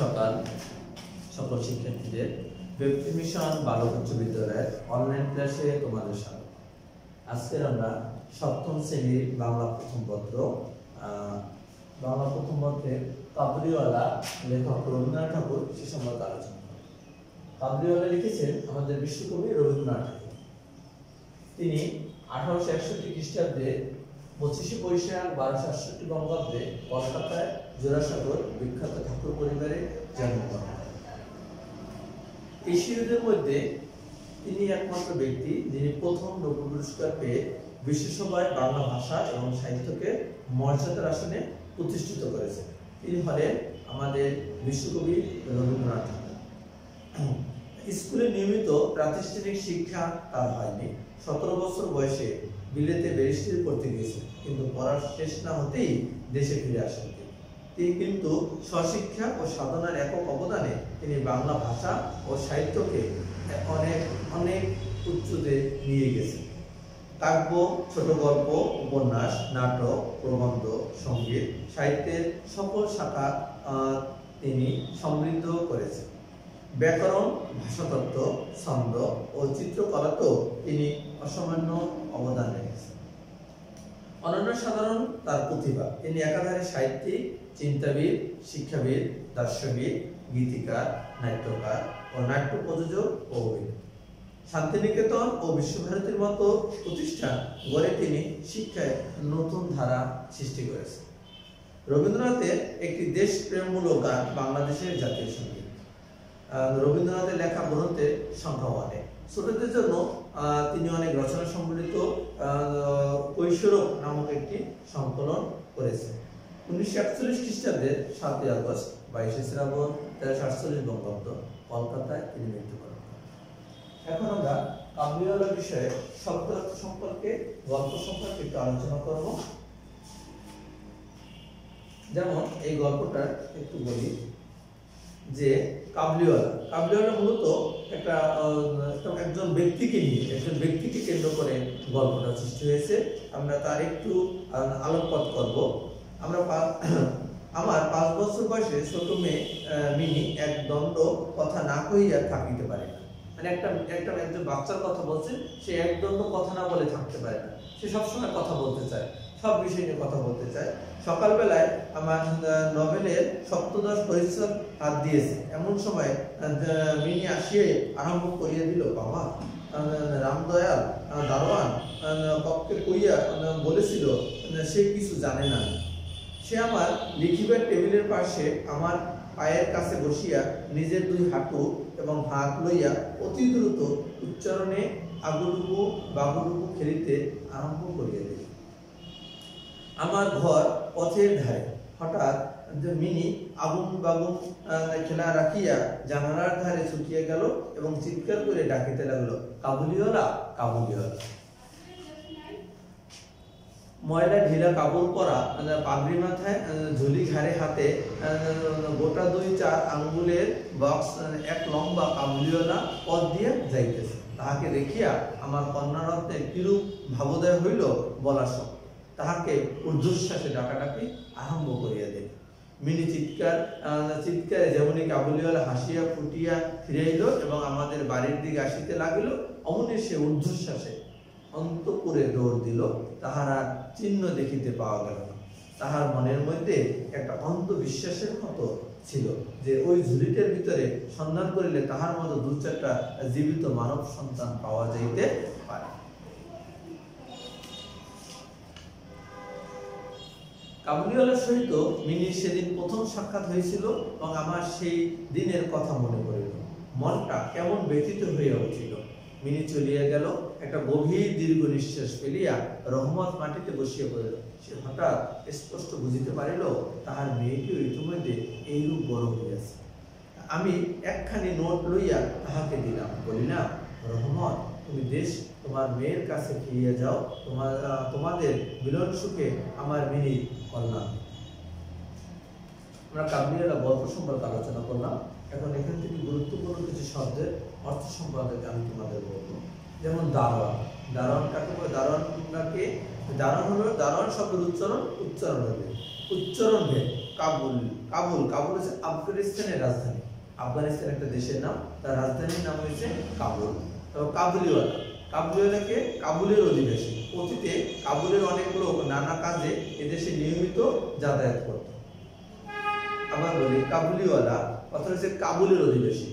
সকাল, সকল শিক্ষার্থীদের ব্যক্তি মিশন বালক উচ্চ বিদ্যালয়ের অনলাইন ক্লাসে তোমাদের স্বাগত। আজকের আমরা সপ্তম শ্রেণির বাংলা প্রথম পত্র বাংলা প্রথম পত্রের কাবুলিওয়ালা লেখক রবীন্দ্রনাথ ঠাকুর সে সম্পর্কে আলোচনা করব। কাবুলিওয়ালা লিখেছেন আমাদের বিশ্বকবি রবীন্দ্রনাথ ঠাকুর। তিনি আঠারোশো একষট্টি খ্রিস্টাব্দে পঁচিশে বৈশাখ, বারোশো আটষট্টি বঙ্গাব্দে কলকাতায় জোড়াসাগর বিখ্যাত ঠাকুর পরিবারে জন্মগ্রহণ করেন। এশীয়দের মধ্যে তিনি একমাত্র ব্যক্তি যিনি প্রথম নোবেল পুরস্কার পেয়ে বিশ্বসভায় বাংলা ভাষা এবং সাহিত্যকে মর্যাদার আসনে প্রতিষ্ঠিত করেছেন। তিনি হলেন আমাদের বিশ্বকবি রবীন্দ্রনাথ ঠাকুর। স্কুলে নিয়মিত প্রাতিষ্ঠানিক শিক্ষা তার হয়নি। সতেরো বছর বয়সে বিলেতে ব্যারিস্টারি করতে গিয়েছেন কিন্তু পড়ার শেষ না হতেই দেশে ফিরে আসেন। তিনি। কিন্তু স্বশিক্ষা ও সাধনার একক অবদানে তিনি বাংলা ভাষা ও সাহিত্যকে অনেক অনেক উচ্চতে নিয়ে গেছেন। কাব্য, ছোট গল্প, উপন্যাস, নাটক, প্রবন্ধ, সংগীত, সাহিত্যের সকল শাখা তিনি সমৃদ্ধ করেছেন। ব্যাকরণ, ভাষাতত্ত্ব, ছন্দ ও চিত্রকলাতেও তিনি অসামান্য অবদান রেখেছেন। অনন্য সাধারণ তার প্রতিভা। তিনি একাধারে সাহিত্যিক, চিন্তাবিদ, শিক্ষাবিদ, দার্শনিক, গীতিকার, নাট্যকার ও নাট্য প্রযোজক ও শান্তিনিকেতন ও বিশ্বভারতীর মতো প্রতিষ্ঠান গড়ে তিনি শিক্ষায় নতুন ধারা সৃষ্টি করেছেন। রবীন্দ্রনাথের একটি দেশপ্রেমমূলক গান বাংলাদেশের জাতীয় সংগীত। রবীন্দ্রনাথের লেখা গ্রন্থের সংখ্যা অনেক ছোটদের জন্য তিনি অনেক রচনা সম্বলিত কৈশোরক নামক একটি সংকলন করেছেন। উনিশশো একচল্লিশ খ্রিস্টাব্দে সাতই আগস্ট, বাইশে শ্রাবণ, তেরোশো আটচল্লিশ বঙ্গাব্দ, কলকাতায় তিনি মৃত্যুবরণ করেন। এখন আমরা কাবুলিওয়ালা বিষয়ে শব্দ সম্পর্কে, গল্প সম্পর্কে একটু আলোচনা করব। যেমন এই গল্পটার একটু বলি। যে কাবলিওয়ালা। কাবলিওয়ালা মূলত একটা একজন ব্যক্তিকে নিয়ে, একজন ব্যক্তিকে কেন্দ্র করে গল্পটা সৃষ্টি হয়েছে। আমরা তার একটু আলোকপাত করব। আমরা আমার পাঁচ বছর বয়সে ছোট মেয়ে মিনি এক দণ্ড কথা না কইয়া থাকিতে পারে না। মানে একটা একটা একজন বাচ্চার কথা বলছে, সে এক দণ্ড কথা না বলে থাকতে পারে না। সে সবসময় কথা বলতে চায়। সব বিষয় নিয়ে কথা বলতে চায় সকালবেলায় আমার নভেলের সপ্তদশ পরিচ্ছদ হাত দিয়েছে। এমন সময় মিনি আসিয়ে আরম্ভ করিয়া দিল, বাবা রামদয়াল দারোয়ান কক্ষে কইয়া বলেছিল সে কিছু জানে না। সে আমার লিখিবার টেবিলের পাশে আমার পায়ের কাছে বসিয়া নিজের দুই হাঁটু এবং হাত লইয়া অতি দ্রুত উচ্চারণে আগুডুবু বাগুডুবু খেলিতে আরম্ভ করিয়া দিল। আমার ঘর পথের ধারে। হঠাৎ মিনি আগুন বাগুন খেলা রাখিয়া জানালার ধারে ছুটিয়া গেল এবং চিৎকার করে ডাকিতে লাগল, কাবুলিওয়ালা কাবুলিওয়ালা। ময়লা ঢিলা কাপড় পরা পাগড়ি মাথায় ঝুলি ঘাড়ে হাতে গোটা দুই চার আঙ্গুলের বক্স এক লম্বা কাবুলিওয়ালা পথ দিয়ে যাইতেছে। তাহাকে দেখিয়া আমার কন্যারত্নে কিরূপ ভাবোদয় হইল বলা সব তাহাকে ঊর্ধ্বশ্বাসে ডাকাডাকি আরম্ভ করিয়া দিল মিনি চিৎকার চিৎকারে যেমনি কাবুলিওয়ালা হাসিয়া ফুটিয়া ফিরাইল এবং আমাদের বাড়ির দিকে আসিতে লাগিল, অমনি সে ঊর্ধ্বশ্বাসে অন্তপুরে দৌড় দিল। তাহার আর চিহ্ন দেখিতে পাওয়া গেল না। তাহার মনের মধ্যে একটা অন্ধবিশ্বাসের মতো ছিল যে ওই ঝুলিটার ভিতরে সন্ধান করিলে তাহার মতো দু চারটা জীবিত মানব সন্তান পাওয়া যাইতে পারে। কাবুলিওয়ালার সহিত মিনির সেদিন প্রথম সাক্ষাৎ হয়েছিল এবং আমার সেই দিনের কথা মনে পড়িল। মনটা কেমন ব্যথিত হইয়া উঠিল। মিনি চলিয়া গেল, একটা গভীর দীর্ঘ নিঃশ্বাস ফেলিয়া রহমত মাটিতে বসিয়া পড়িল। সে হঠাৎ স্পষ্ট বুঝিতে পারিল, তাহার মেয়েটিও ইতিমধ্যে এইরূপ বড় হইয়াছে। আমি একখানি নোট লইয়া তাহাকে দিলাম। বলিলাম, রহমত, তুমি দেশ তোমার মেয়ের কাছে ফিরিয়া যাও। তোমার তোমাদের মিলন সুখে আমার মিনি কল্যাণ আমরা কাবলিয়ালা গল্প সম্পর্কে আলোচনা করলাম। এখন এখান থেকে গুরুত্বপূর্ণ কিছু শব্দের অর্থ সম্পর্কে আমি তোমাদের বলব। যেমন দারোয়ান। দারোয়ান কাকে বলে? দারোয়ানকে দারোয়ান হলো, দারোয়ান শব্দের উচ্চারণ উচ্চারণ হবে উচ্চারণ ভেদ কাবুল কাবুল। কাবুল হচ্ছে আফগানিস্তানের রাজধানী। আফগানিস্তান একটা দেশের নাম। তার রাজধানীর নাম হয়েছে কাবুল। তারপর কাবুলিওয়ালা। কাবুলিওয়ালাকে কাবুলের অধিবাসী। অতীতে কাবুলের অনেক লোক নানা কাজে এদেশে নিয়মিত যাতায়াত করত। আবার বলি, কাবুলিওয়ালা অর্থাৎ হচ্ছে কাবুলের অধিবাসী।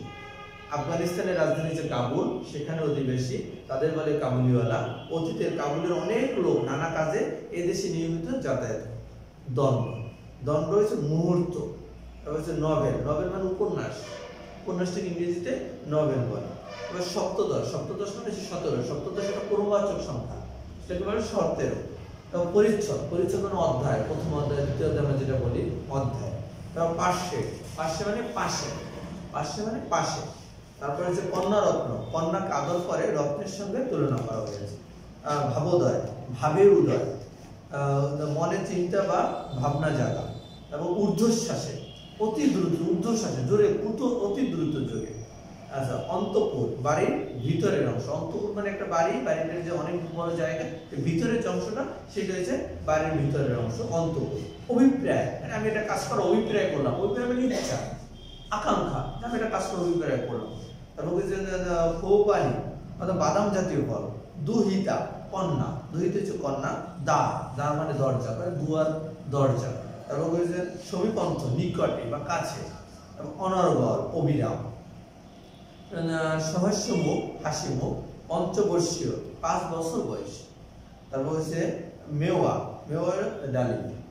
আফগানিস্তানের রাজধানী যে কাবুল, সেখানে অধিবাসী, তাদের বলে কাবুলিওয়ালা। অতীতের কাবুলের অনেক লোক নানা কাজে এদেশে নিয়মিত যাতায়াত। দণ্ড দণ্ড হচ্ছে মুহূর্ত, তারপর হচ্ছে নভেল নভেল মানে উপন্যাস। উপন্যাসটাকে ইংরেজিতে নভেল বলে। সপ্তদশ সপ্তদশ মানে সতেরো, সপ্তদশ একটা পূর্ববাচক সংখ্যা। সেটাকে বলে সতেরো তারপর পরিচ্ছদ পরিচ্ছদ মানে অধ্যায়, প্রথম অধ্যায়, দ্বিতীয় অধ্যায় আমরা যেটা বলি, অধ্যায়। তারপর পার্শ্বে পার্শ্বে মানে পাশে, পার্শ্বে মানে পাশে। তারপরে হচ্ছে কন্যা রত্ন কন্যাকে আদর করে রত্নের সঙ্গে তুলনা করা হয়েছে। ভাবোদয়, ভাবের উদয়। মনে, চিন্তা বা ভাবনা জাগা। এবং ঊর্ধ্বশ্বাসে, অতি দ্রুত, ঊর্ধ্বশ্বাসে, জোরে অতি দ্রুত যোগে আচ্ছা অন্তপুর, বাড়ির ভিতরের অংশ। অন্তপুর মানে একটা বাড়ি, বাড়িটার যে অনেক বড় জায়গা ভিতরের যে অংশটা, সেটা হচ্ছে বাড়ির ভিতরের অংশ, অন্তপুর। অভিপ্রায় মানে আমি একটা কাজ করার অভিপ্রায় করলাম। অভিপ্রায় মানে ইচ্ছা, আকাঙ্ক্ষা আমি একটা কাজ করার অভিপ্রায় করলাম। তারপর হচ্ছে ফৌপানি অর্থাৎ বাদাম জাতীয় ফল, দুহিতা, কন্যা। দুহিতা হচ্ছে কন্যা, দা। দা মানে দরজা মানে দুয়ার দরজা। তারপর হচ্ছে সমীপন্থ নিকটে বা কাছে। এবং অনর্গল, অবিরাম। আহ, সহস্যমুখ হাসি মুখ পঞ্চবর্ষীয় পাঁচ বছর বয়স। তারপর হচ্ছে মেওয়া মেওয়ার ডালিম।